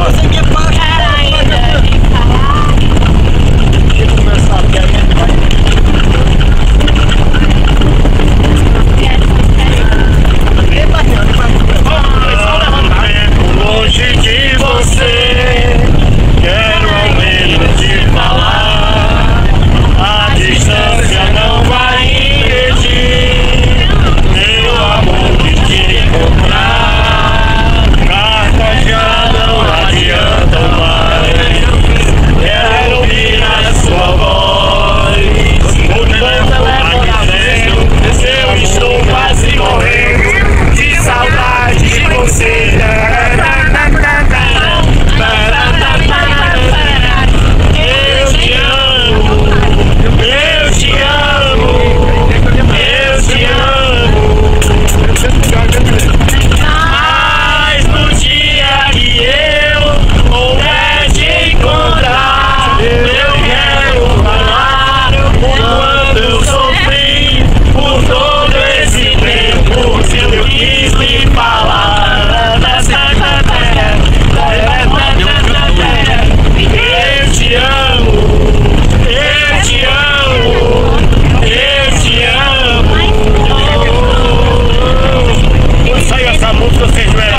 вас. Sigo música vocês